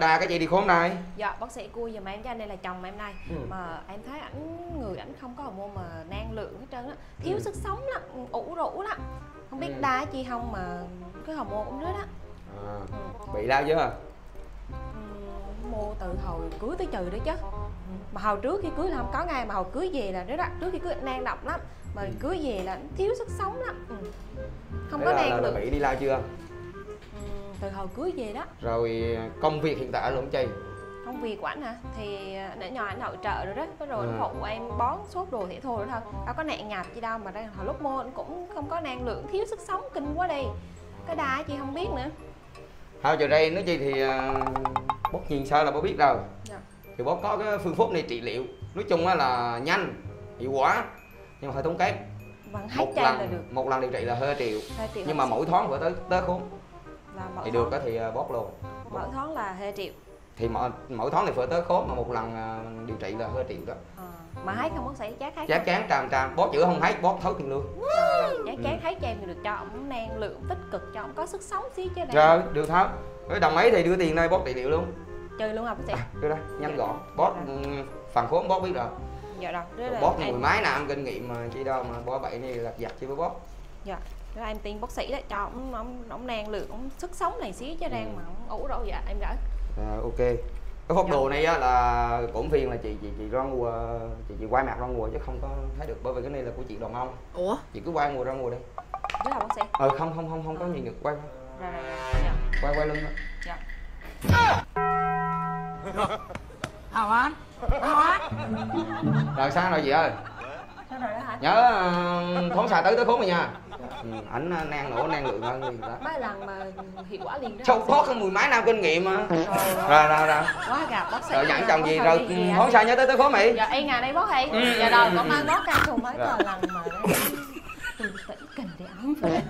đà cái gì đi khốn này dạ bác sĩ cua giùm em cho anh đây là chồng em đây Ừ. mà em thấy ảnh người ảnh không có hormone mà năng lượng hết trơn á thiếu Ừ. sức sống lắm ủ rũ lắm không biết Ừ. đa chi không mà cái hormone cũng rớt á à, ừ. bị lao chưa mua từ hồi cưới tới trừ đấy chứ mà hồi trước khi cưới là không có ngay mà hồi cưới về là rất là trước khi cưới năng động lắm mà Ừ. cưới về là thiếu sức sống lắm ừ. không Thế có năng lượng bị đi lao chưa từ hồi cưới về đó. Rồi công việc hiện tại ở luôn chi? Công việc của anh hả? Thì à, để nhờ anh hỗ trợ rồi đó cái rồi Ừ. anh phụ em bón sốt đồ thì thôi thôi. Đâu có nạn nhạt gì đâu mà đang hồi lúc mua anh cũng không có năng lượng thiếu sức sống kinh quá đi. Cái đa chị không biết nữa. Thôi giờ đây nói chi thì uh, bố nhìn sao là bố biết rồi. Dạ. thì bố có cái phương pháp này trị liệu. Nói chung á là nhanh hiệu quả nhưng mà hơi tốn kém. Một chay là được. lần một lần điều trị là hơi triệu. Triệu nhưng mà mỗi tháng phải tới tới khốn là thì được á thì ờ, bót luôn. Mỗi tháng là hai triệu. Thì mỗi, mỗi tháng thì phải tới khốn mà một lần ờ, điều trị là hơi triệu đó. À, mà hết không bác sĩ chắc hết chắc chắn tràm tràm bót chữa không hết bót thấu tiền lương. Chắc chắn hết cho em thì được cho ổng năng lượng tích cực cho ổng có sức sống xí chứ này rồi được tháo. Cái đồng ý thì đưa tiền đây bót trị liệu luôn. Chơi luôn hả bác sĩ? À, đưa đây nhanh gọn. Bót ừ, phần khốn bót biết rồi. Dạ rồi đó là bót em mười mấy năm kinh nghiệm mà chi đâu mà bó bậy này lặt vặt chứ với bót dạ đó là em tin bác sĩ đó cho ổng ổng ổng năng lượng ổng sức sống này xí chứ đang Ừ. mà ổng ủ đâu dạ em gửi. À, ok. Cái phác đồ này á là cũng phiền là chị chị chị ra mua chị chị quay mặt ra mua chứ không có thấy được. Bởi vì cái này là của chị đoàn ông. Ủa? Chị cứ quay mua ra mua đi. Đó là bác sĩ. Ờ không không không không có nhìn được. Quay rồi rồi rồi dạ quay quay lưng thôi dạ. Hào Anh Hào Anh rồi sao rồi chị ơi? Sao rồi đó hả? Nhớ uh, thoáng xà tới tới khốn rồi nha ảnh ờ, năng nổ năng lượng hơn gì đó. Mấy lần mà hiệu quả liền đó. Sâu thoát có mười mấy năm kinh nghiệm mà. Trời rồi rồi rồi. Quá gặp bác sĩ rồi mà, chồng có gì rồi. ừ, thoáng xà nhớ tới tới khốn mày dạ em ngày nay bác hay Ừ, dạ ừ, rồi ừ, ừ. ơn bác ca cùng mấy cái lần mà. Tôi phải cần để ống phải